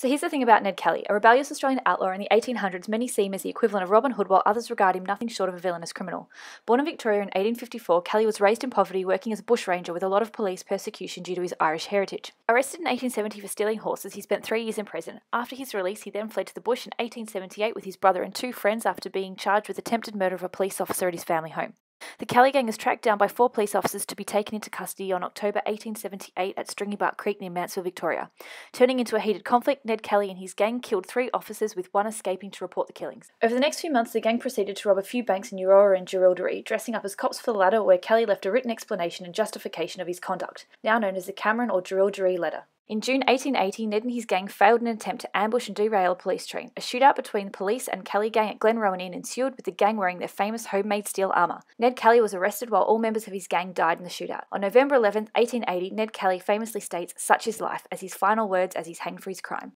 So here's the thing about Ned Kelly. A rebellious Australian outlaw in the 1800s, many see him as the equivalent of Robin Hood, while others regard him nothing short of a villainous criminal. Born in Victoria in 1854, Kelly was raised in poverty, working as a bushranger with a lot of police persecution due to his Irish heritage. Arrested in 1870 for stealing horses, he spent three years in prison. After his release, he then fled to the bush in 1878 with his brother and two friends after being charged with attempted murder of a police officer at his family home. The Kelly gang is tracked down by four police officers to be taken into custody on October 1878 at Stringybark Creek near Mansfield, Victoria. Turning into a heated conflict, Ned Kelly and his gang killed three officers, with one escaping to report the killings. Over the next few months, the gang proceeded to rob a few banks in Euroa and Jerilderie, dressing up as cops for the latter, where Kelly left a written explanation and justification of his conduct, now known as the Cameron or Jerilderie letter. In June 1880, Ned and his gang failed an attempt to ambush and derail a police train. A shootout between the police and Kelly gang at Glenrowan Inn ensued, with the gang wearing their famous homemade steel armour. Ned Kelly was arrested while all members of his gang died in the shootout. On November 11, 1880, Ned Kelly famously states, Such is life, as his final words as he's hanged for his crime.